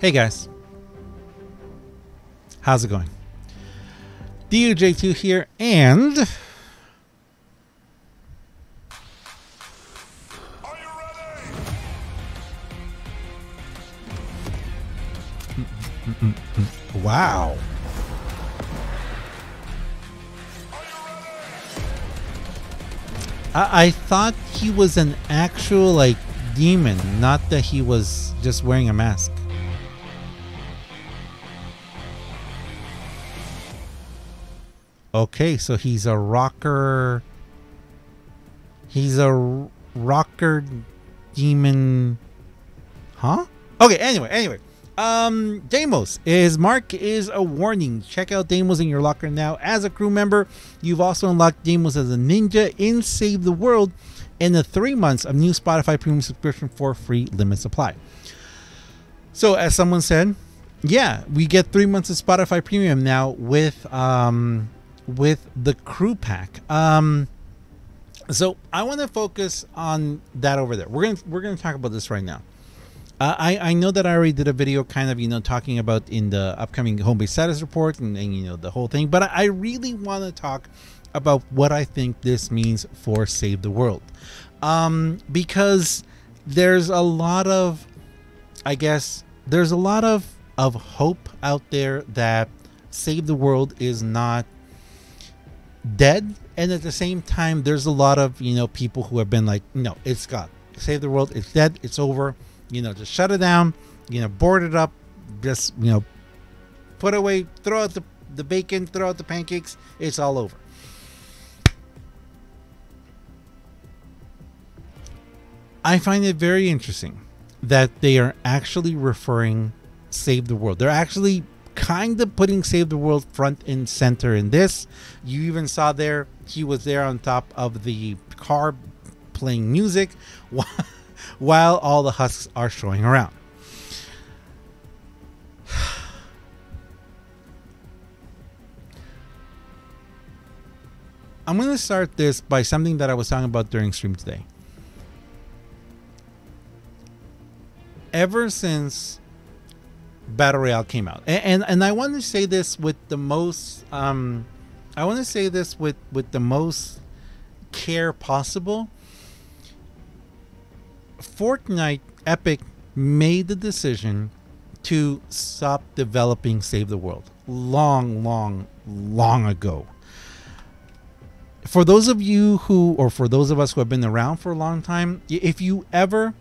Hey guys, how's it going? DUJ2 here, and wow. I, I thought he was an actual like demon, not that he was just wearing a mask. Okay, so he's a rocker. He's a rocker demon. Huh? Okay, anyway, anyway. Um, Deimos is Mark is a warning. Check out Deimos in your locker now. As a crew member, you've also unlocked Deimos as a ninja in Save the World in the three months of new Spotify premium subscription for free limit supply. So, as someone said, yeah, we get three months of Spotify premium now with um with the crew pack. Um, so I want to focus on that over there. We're gonna we're gonna talk about this right now. Uh, I I know that I already did a video, kind of you know talking about in the upcoming home base status report and, and you know the whole thing. But I, I really want to talk about what I think this means for Save the World, um, because there's a lot of, I guess there's a lot of of hope out there that Save the World is not dead and at the same time there's a lot of you know people who have been like no it's got save the world. It's dead. It's over. You know just shut it down. You know board it up. Just you know put away throw out the, the bacon throw out the pancakes. It's all over. I find it very interesting that they are actually referring save the world. They're actually kind of putting Save the World front and center in this. You even saw there, he was there on top of the car playing music while all the husks are showing around. I'm going to start this by something that I was talking about during stream today. Ever since Battle Royale came out, and, and and, I want to say this with the most, um, I want to say this with with the most care possible. Fortnite Epic made the decision to stop developing Save the World long, long, long ago. For those of you who, or for those of us who have been around for a long time, if you ever,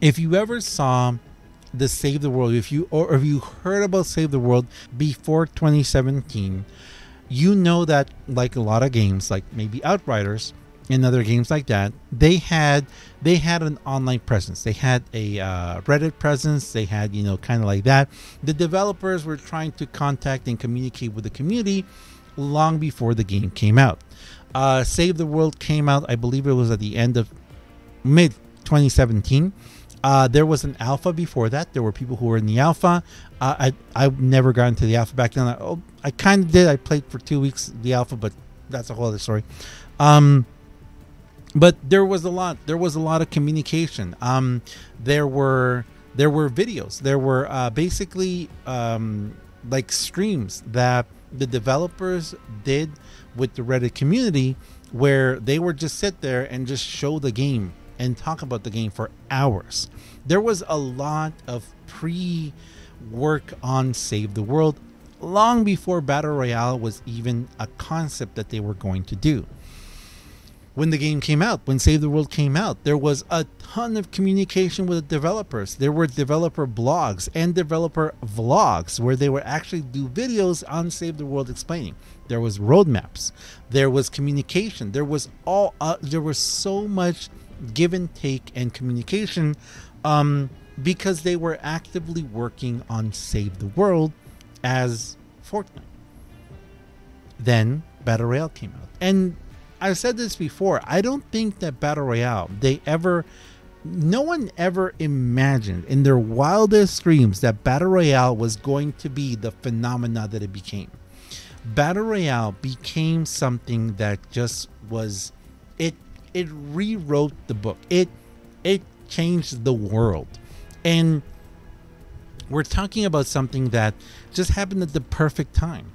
if you ever saw the Save the World, if you or if you heard about Save the World before 2017, you know that like a lot of games, like maybe Outriders and other games like that, they had they had an online presence. They had a uh, Reddit presence. They had you know kind of like that. The developers were trying to contact and communicate with the community long before the game came out. Uh, Save the World came out, I believe it was at the end of mid 2017 uh, there was an alpha before that. There were people who were in the alpha. Uh, I I never got into the alpha back then. I, oh, I kind of did. I played for two weeks the alpha, but that's a whole other story. Um, but there was a lot. There was a lot of communication. Um, there were there were videos. There were uh, basically um, like streams that the developers did with the Reddit community, where they would just sit there and just show the game and talk about the game for hours. There was a lot of pre work on Save the World long before Battle Royale was even a concept that they were going to do. When the game came out, when Save the World came out, there was a ton of communication with the developers. There were developer blogs and developer vlogs where they would actually do videos on Save the World explaining. There was roadmaps, there was communication, there was all uh, there was so much give and take and communication um, because they were actively working on Save the World as Fortnite. Then Battle Royale came out. And I've said this before, I don't think that Battle Royale, they ever, no one ever imagined in their wildest dreams that Battle Royale was going to be the phenomena that it became. Battle Royale became something that just was, it it rewrote the book. It it changed the world. And we're talking about something that just happened at the perfect time.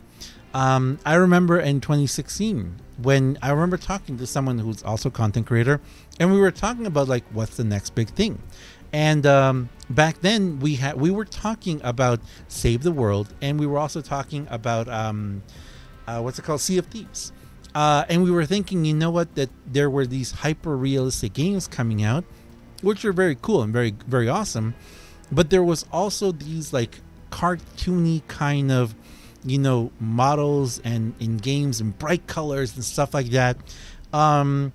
Um, I remember in 2016 when I remember talking to someone who's also content creator, and we were talking about like what's the next big thing. And um, back then we had we were talking about Save the World, and we were also talking about um, uh, what's it called, Sea of Thieves. Uh, and we were thinking, you know what, that there were these hyper realistic games coming out, which were very cool and very very awesome. But there was also these like cartoony kind of you know models and in games and bright colors and stuff like that um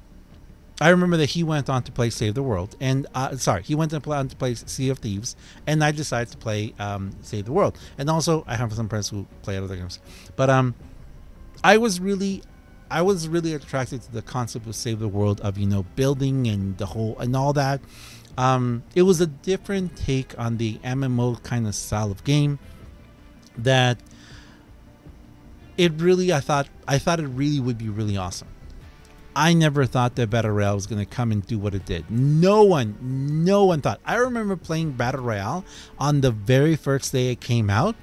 I remember that he went on to play Save the World, and uh, sorry, he went on to play Sea of Thieves, and I decided to play um, Save the World. And also, I have some friends who play other games, but um, I was really, I was really attracted to the concept of Save the World, of you know building and the whole and all that. Um, it was a different take on the MMO kind of style of game that it really I thought I thought it really would be really awesome. I never thought that Battle Royale was going to come and do what it did. No one, no one thought. I remember playing Battle Royale on the very first day it came out,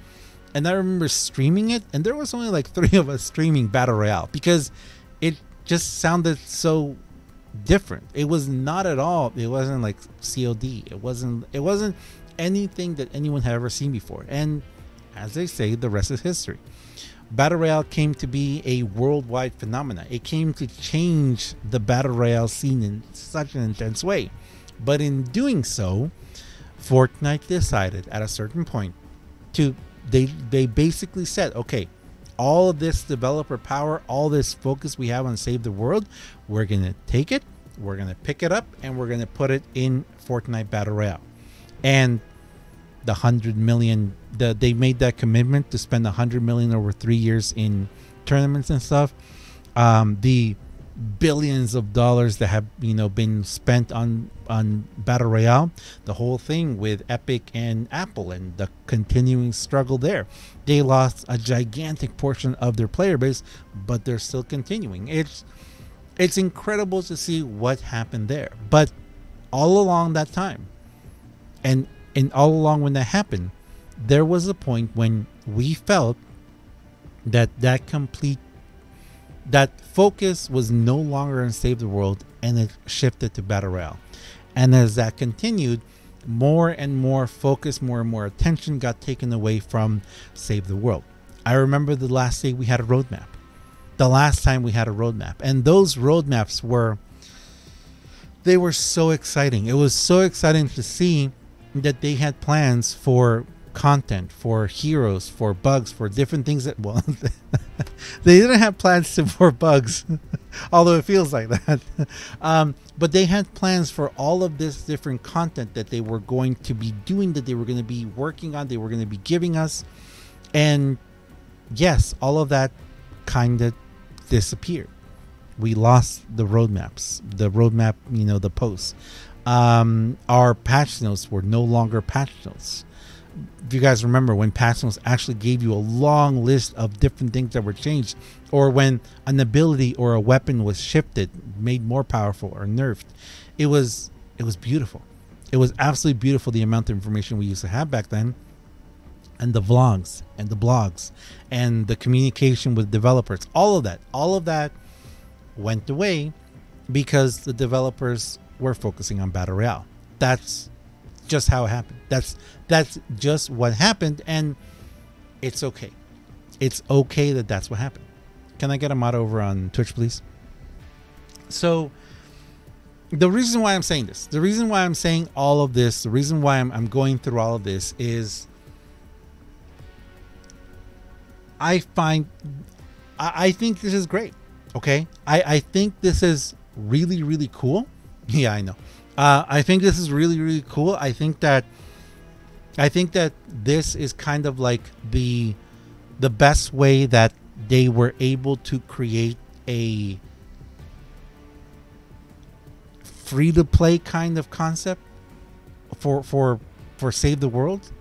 and I remember streaming it, and there was only like three of us streaming Battle Royale because it just sounded so different. It was not at all. It wasn't like COD. It wasn't. It wasn't anything that anyone had ever seen before. And as they say, the rest is history. Battle Royale came to be a worldwide phenomenon. It came to change the Battle Royale scene in such an intense way. But in doing so, Fortnite decided at a certain point to they they basically said, okay, all of this developer power, all this focus we have on Save the World, we're gonna take it, we're gonna pick it up, and we're gonna put it in Fortnite Battle Royale. And the hundred million the, they made that commitment to spend a hundred million over three years in tournaments and stuff um, the billions of dollars that have you know been spent on on battle royale the whole thing with epic and apple and the continuing struggle there. They lost a gigantic portion of their player base but they're still continuing. It's it's incredible to see what happened there. But all along that time and and all along when that happened, there was a point when we felt that that complete that focus was no longer on save the world and it shifted to battle royale. And as that continued more and more focus more and more attention got taken away from save the world. I remember the last day we had a roadmap. The last time we had a roadmap. And those roadmaps were they were so exciting. It was so exciting to see that they had plans for content, for heroes, for bugs, for different things that well they didn't have plans for bugs, although it feels like that. Um, but they had plans for all of this different content that they were going to be doing, that they were going to be working on, they were going to be giving us. And yes, all of that kind of disappeared. We lost the roadmaps, the roadmap, you know, the posts um, our patch notes were no longer patch notes. If you guys remember when notes actually gave you a long list of different things that were changed, or when an ability or a weapon was shifted, made more powerful or nerfed, it was it was beautiful. It was absolutely beautiful the amount of information we used to have back then, and the vlogs and the blogs and the communication with developers. All of that, all of that went away because the developers we're focusing on battle royale. That's just how it happened. That's that's just what happened, and it's okay. It's okay that that's what happened. Can I get a mod over on Twitch, please? So, the reason why I'm saying this, the reason why I'm saying all of this, the reason why I'm, I'm going through all of this is I find, I, I think this is great. Okay. I, I think this is really, really cool. Yeah, I know. Uh, I think this is really really cool. I think that I think that this is kind of like the the best way that they were able to create a free to play kind of concept for for for save the world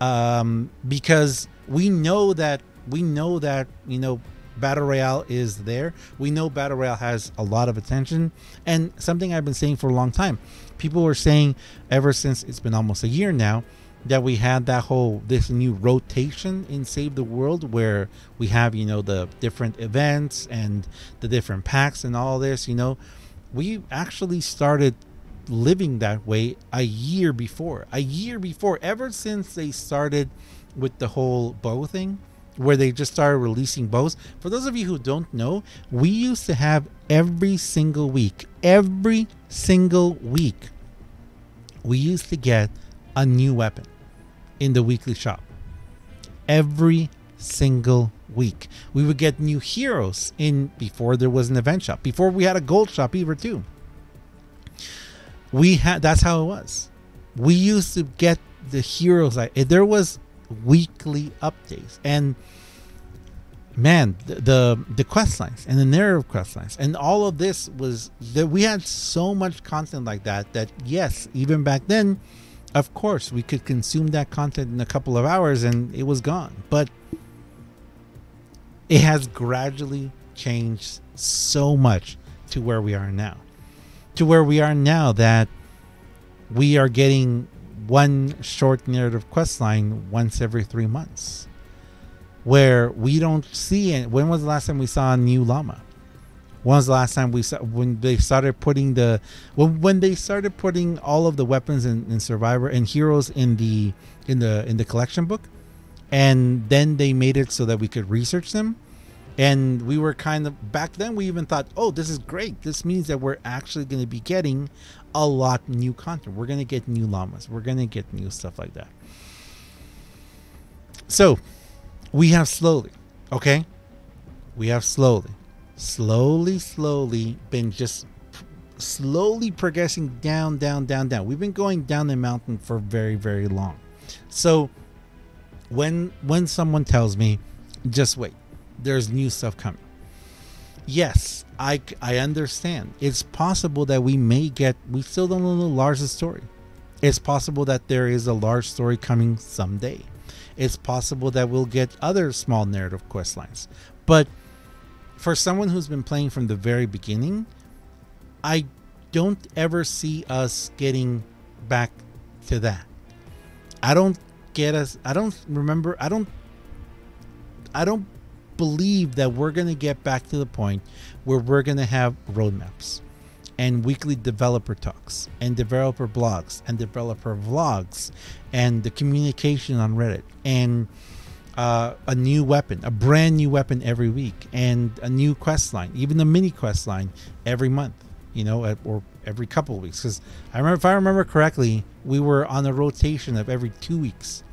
um, because we know that we know that you know Battle Royale is there. We know Battle Royale has a lot of attention, and something I've been saying for a long time. People were saying ever since it's been almost a year now that we had that whole this new rotation in Save the World where we have you know the different events and the different packs and all this. You know, we actually started living that way a year before. A year before, ever since they started with the whole bow thing where they just started releasing bows. For those of you who don't know, we used to have every single week, every single week, we used to get a new weapon in the weekly shop. Every single week. We would get new heroes in before there was an event shop, before we had a gold shop either too. We had that's how it was. We used to get the heroes. Like if there was weekly updates. And man the, the the quest lines and the narrative quest lines and all of this was that we had so much content like that that yes even back then of course we could consume that content in a couple of hours and it was gone. But it has gradually changed so much to where we are now. To where we are now that we are getting one short narrative quest line once every three months where we don't see it. When was the last time we saw a new llama? When was the last time we saw when they started putting the when when they started putting all of the weapons and, in Survivor and heroes in the in the in the collection book, and then they made it so that we could research them, and we were kind of back then we even thought, oh, this is great. This means that we're actually going to be getting a lot new content. We're going to get new llamas. We're going to get new stuff like that. So we have slowly, okay? We have slowly, slowly, slowly been just slowly progressing down, down, down, down. We've been going down the mountain for very, very long. So when when someone tells me, just wait, there's new stuff coming. Yes, I, I understand. It's possible that we may get, we still don't know the largest story. It's possible that there is a large story coming someday it's possible that we'll get other small narrative quest lines. But for someone who's been playing from the very beginning, I don't ever see us getting back to that. I don't get us I don't remember I don't I don't believe that we're going to get back to the point where we're going to have roadmaps and weekly developer talks and developer blogs and developer vlogs and the communication on Reddit and uh, a new weapon, a brand new weapon every week, and a new quest line, even a mini quest line every month, you know, or every couple of weeks. Because I remember, if I remember correctly, we were on a rotation of every two weeks,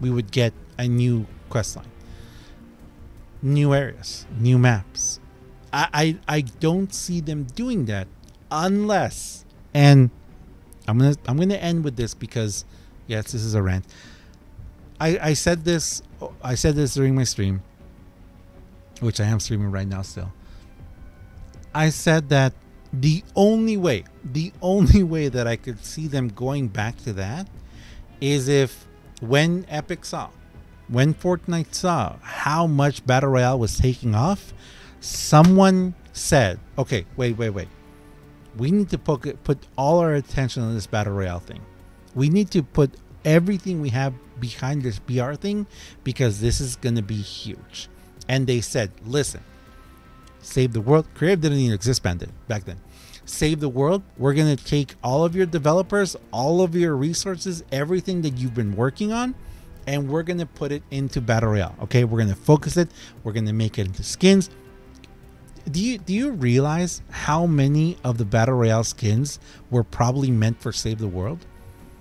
we would get a new quest line, new areas, new maps. I, I, I don't see them doing that unless and I'm gonna I'm gonna end with this because yes, this is a rant. I I said this I said this during my stream, which I am streaming right now still. I said that the only way, the only way that I could see them going back to that is if when Epic saw, when Fortnite saw how much Battle Royale was taking off, someone said, okay, wait, wait, wait we need to put, put all our attention on this battle royale thing. We need to put everything we have behind this BR thing because this is going to be huge. And they said, listen, save the world. Creative didn't even exist back then. Save the world. We're going to take all of your developers, all of your resources, everything that you've been working on, and we're to put it into Battle Royale. Okay, we're to focus it. We're to make it into skins do you do you realize how many of the battle royale skins were probably meant for save the world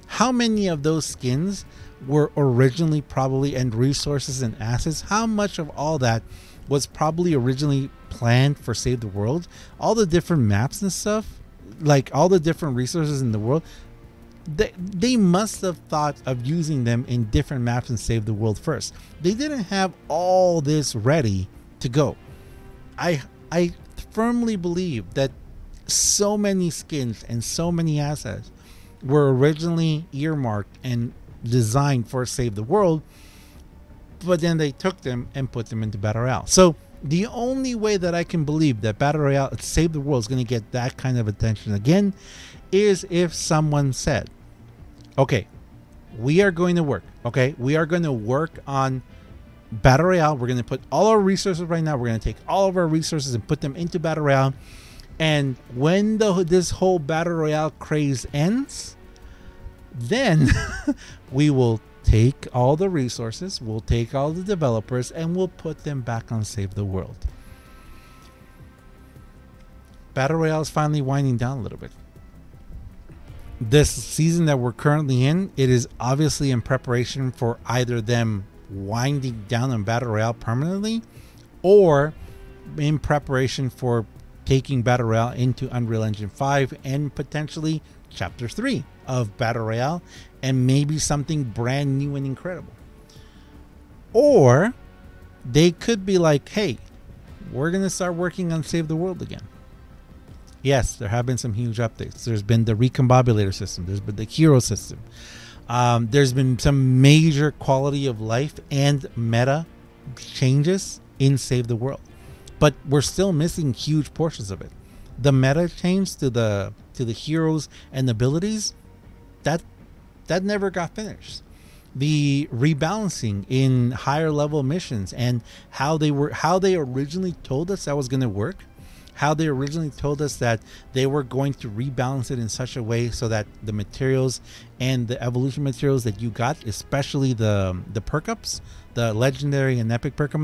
how many of those skins were originally probably and resources and assets how much of all that was probably originally planned for save the world all the different maps and stuff like all the different resources in the world they, they must have thought of using them in different maps and save the world first they didn't have all this ready to go i I firmly believe that so many skins and so many assets were originally earmarked and designed for Save the World, but then they took them and put them into Battle Royale. So the only way that I can believe that Battle Royale Save the World is going to get that kind of attention again is if someone said, okay, we are going to work. Okay, we are going to work on battle royale. We're going to put all our resources right now. We're going to take all of our resources and put them into battle royale. And when the this whole battle royale craze ends, then we will take all the resources, we'll take all the developers, and we'll put them back on Save the World. Battle Royale is finally winding down a little bit. This season that we're currently in, it is obviously in preparation for either them winding down on Battle Royale permanently or in preparation for taking Battle Royale into Unreal Engine 5 and potentially Chapter 3 of Battle Royale and maybe something brand new and incredible. Or they could be like, hey, we're going to start working on Save the World again. Yes, there have been some huge updates. There's been the recombobulator system, there's been the hero system. Um, there's been some major quality of life and meta changes in Save the World, but we're still missing huge portions of it. The meta change to the to the heroes and abilities that that never got finished. The rebalancing in higher level missions and how they were how they originally told us that was going to work how they originally told us that they were going to rebalance it in such a way so that the materials and the evolution materials that you got, especially the the perk ups, the legendary and epic perk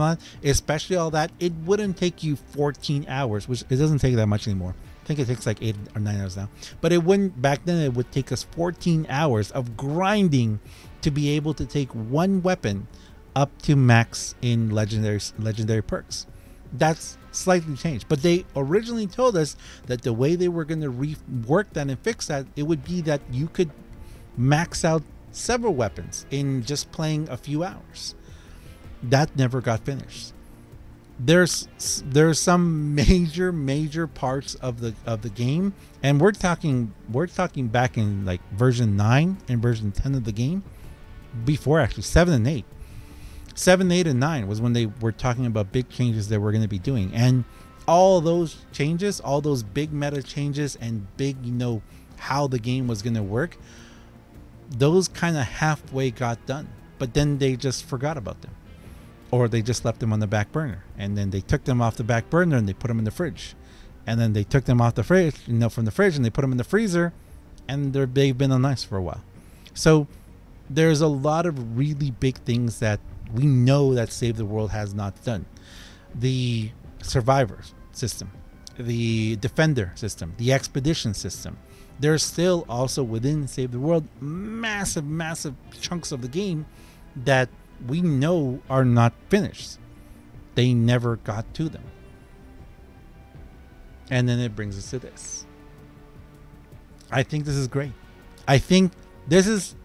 especially all that, it wouldn't take you 14 hours, which it doesn't take that much anymore. I think it takes like eight or nine hours now. But it wouldn't back then. It would take us 14 hours of grinding to be able to take one weapon up to max in legendary legendary perks. That's slightly changed. But they originally told us that the way they were going to rework that and fix that, it would be that you could max out several weapons in just playing a few hours. That never got finished. There's there's some major major parts of the of the game, and we're talking we're talking back in like version nine and version ten of the game, before actually seven and eight seven, eight, and nine was when they were talking about big changes that we're going to be doing, and all those changes, all those big meta changes, and big, you know, how the game was going to work. Those kind of halfway got done, but then they just forgot about them, or they just left them on the back burner, and then they took them off the back burner and they put them in the fridge, and then they took them off the fridge, you know, from the fridge, and they put them in the freezer, and they've been on ice for a while. So there's a lot of really big things that we know that Save the World has not done. The survivors system, the defender system, the expedition system. There's still also within Save the World massive, massive chunks of the game that we know are not finished. They never got to them. And then it brings us to this. I think this is great. I think this is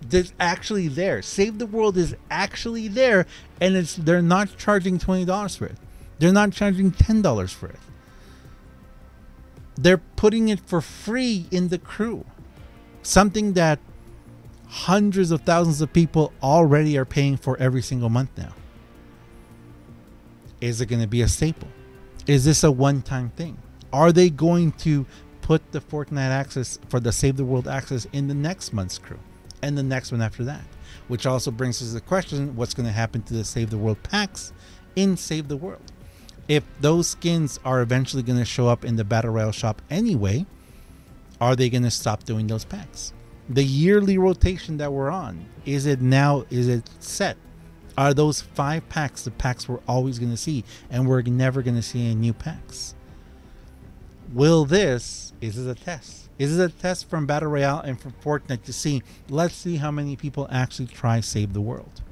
that's actually there. Save the World is actually there, and it's they're not charging twenty dollars for it. They're not charging ten dollars for it. They're putting it for free in the crew, something that hundreds of thousands of people already are paying for every single month now. Is it going to be a staple? Is this a one-time thing? Are they going to put the Fortnite access for the Save the World access in the next month's crew? And the next one after that. Which also brings us to the question what's going to happen to the Save the World packs in Save the World? If those skins are eventually going to show up in the Battle Royale shop anyway, are they going to stop doing those packs? The yearly rotation that we're on, is it now, is it set? Are those five packs the packs we're always going to see and we're never going to see any new packs? Will this, is this a test? Is it a test from Battle Royale and from Fortnite to see, let's see how many people actually try Save the World.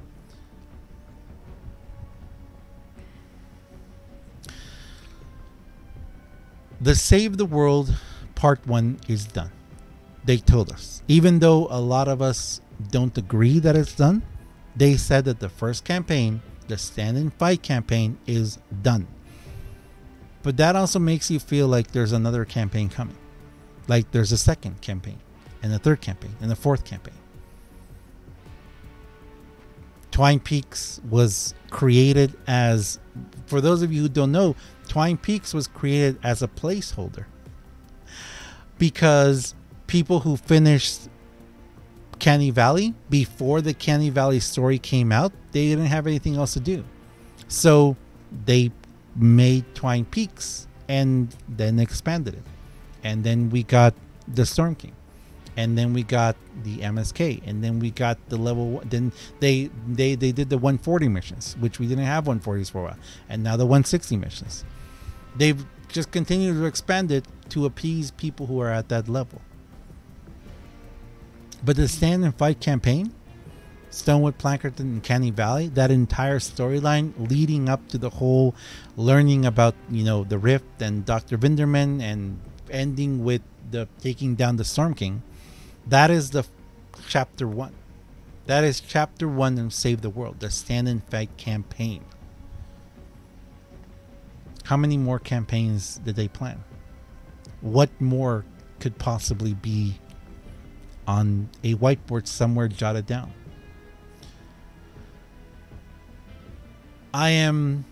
The Save the World Part 1 is done. They told us. Even though a lot of us don't agree that it's done, they said that the first campaign, the Stand and Fight campaign, is done. But that also makes you feel like there's another campaign coming. Like there's a second campaign, and a third campaign, and a fourth campaign. Twine Peaks was created as, for those of you who don't know, Twine Peaks was created as a placeholder because people who finished Canny Valley, before the Canny Valley story came out, they didn't have anything else to do. So they made Twine Peaks and then expanded it. And then we got the Storm King. And then we got the MSK, and then we got the level. One. Then they they they did the 140 missions, which we didn't have 140s for a while, and now the 160 missions. They've just continued to expand it to appease people who are at that level. But the stand and fight campaign, Stonewood, Plankerton, and Canny Valley, that entire storyline leading up to the whole learning about, you know, the Rift and Dr. Vinderman and ending with the taking down the Storm King, that is the chapter one. That is chapter one and Save the World, the stand and fight campaign. How many more campaigns did they plan? What more could possibly be on a whiteboard somewhere jotted down. I am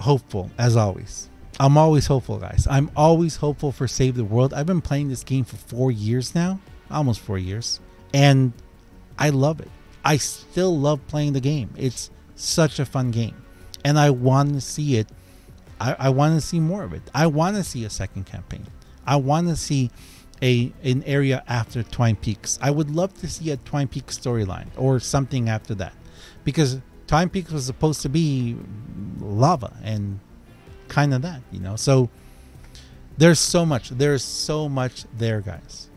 hopeful, as always. I'm always hopeful, guys. I'm always hopeful for Save the World. I've been playing this game for four years now, almost four years, and I love it. I still love playing the game. It's such a fun game, and I want to see it. I, I want to see more of it. I want to see a second campaign. I want to see a an area after Twine Peaks. I would love to see a Twine Peaks storyline or something after that, because Twine Peaks was supposed to be lava and kind of that, you know. So there's so much. There's so much there, guys.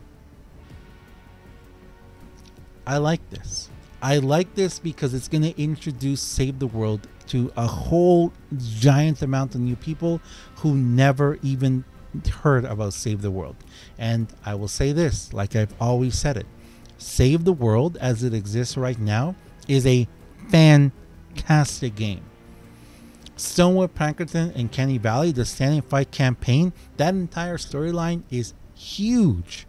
I like this. I like this because it's going to introduce Save the World to a whole giant amount of new people who never even heard about Save the World. And I will say this, like I've always said it Save the World as it exists right now is a fantastic game. Stonewood, Plankerton, and Canny Valley, the Stand and Fight campaign, that entire storyline is huge.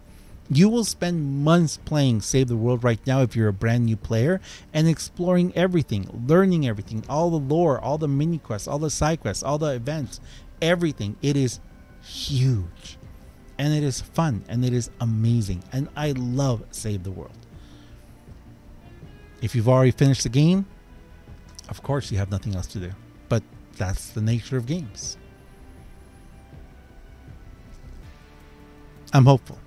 You will spend months playing Save the World right now if you're a brand new player and exploring everything, learning everything, all the lore, all the mini quests, all the side quests, all the events, everything. It is huge. And it is fun and it is amazing. And I love Save the World. If you've already finished the game, of course you have nothing else to do. That's the nature of games. I'm hopeful.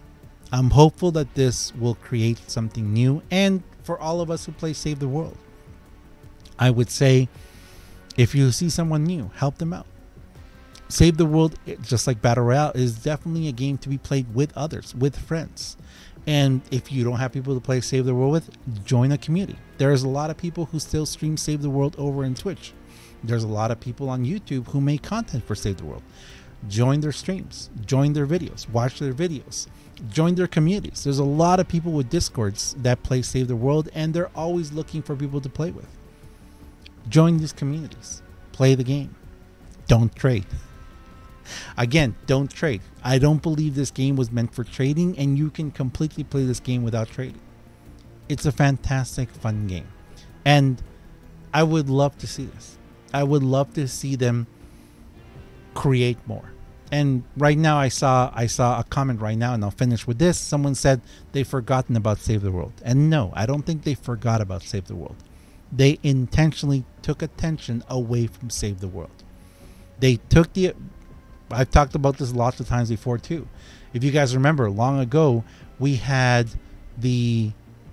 I'm hopeful that this will create something new and for all of us who play Save the World. I would say if you see someone new, help them out. Save the World, just like Battle Royale, is definitely a game to be played with others, with friends. And if you don't have people to play Save the World with, join a community. There's a lot of people who still stream Save the World over in Twitch. There's a lot of people on YouTube who make content for Save the World. Join their streams, join their videos, watch their videos, join their communities. There's a lot of people with Discords that play Save the World, and they're always looking for people to play with. Join these communities, play the game, don't trade. Again, don't trade. I don't believe this game was meant for trading, and you can completely play this game without trading. It's a fantastic, fun game. And I would love to see this. I would love to see them create more. And right now I saw I saw a comment right now and I'll finish with this. Someone said they've forgotten about Save the World. And no, I don't think they forgot about Save the World. They intentionally took attention away from Save the World. They took the I've talked about this lots of times before too. If you guys remember, long ago we had the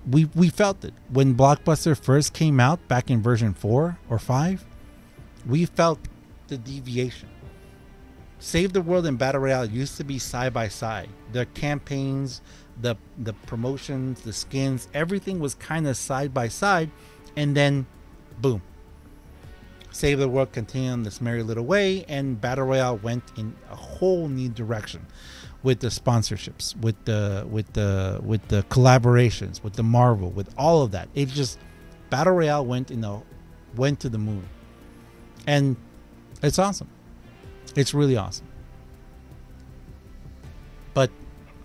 we we felt it when Blockbuster first came out back in version four or five. We felt the deviation. Save the World and Battle Royale used to be side by side. The campaigns, the the promotions, the skins, everything was kind of side by side, and then, boom, Save the World continued on this merry little way, and Battle Royale went in a whole new direction with the sponsorships, with the with the with the collaborations, with the Marvel, with all of that. It just Battle Royale went in the went to the moon, and it's awesome. It's really awesome. But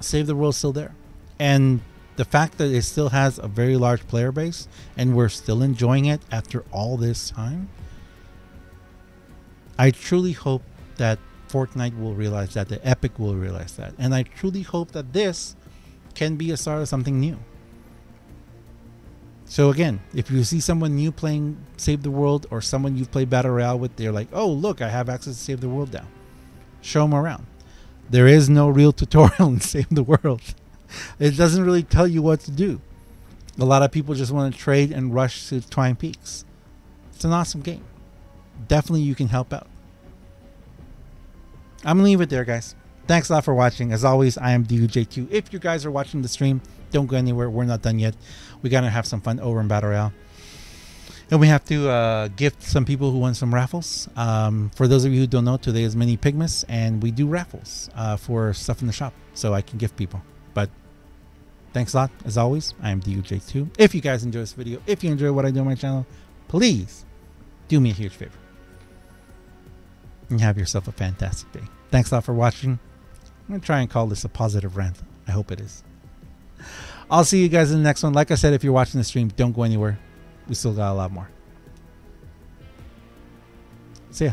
Save the World's still there, and the fact that it still has a very large player base, and we're still enjoying it after all this time I truly hope that Fortnite will realize that, the Epic will realize that. And I truly hope that this can be a start of something new. So again, if you see someone new playing Save the World or someone you've played Battle Royale with, they're like, "Oh, look, I have access to Save the World now." Show them around. There is no real tutorial in Save the World. It doesn't really tell you what to do. A lot of people just want to trade and rush to Twine Peaks. It's an awesome game. Definitely, you can help out. I'm gonna leave it there, guys. Thanks a lot for watching. As always, I am DUJ2. If you guys are watching the stream, don't go anywhere. We're not done yet. We gotta have some fun over in Battle Royale. And we have to uh, gift some people who won some raffles. Um, for those of you who don't know, today is Mini Pigmas, and we do raffles uh, for stuff in the shop, so I can gift people. But thanks a lot, as always. I am DUJ2. If you guys enjoy this video, if you enjoy what I do on my channel, please do me a huge favor and have yourself a fantastic day. Thanks a lot for watching. I'm going to try and call this a positive rant. I hope it is. I'll see you guys in the next one. Like I said, if you're watching the stream, don't go anywhere. We still got a lot more. See ya.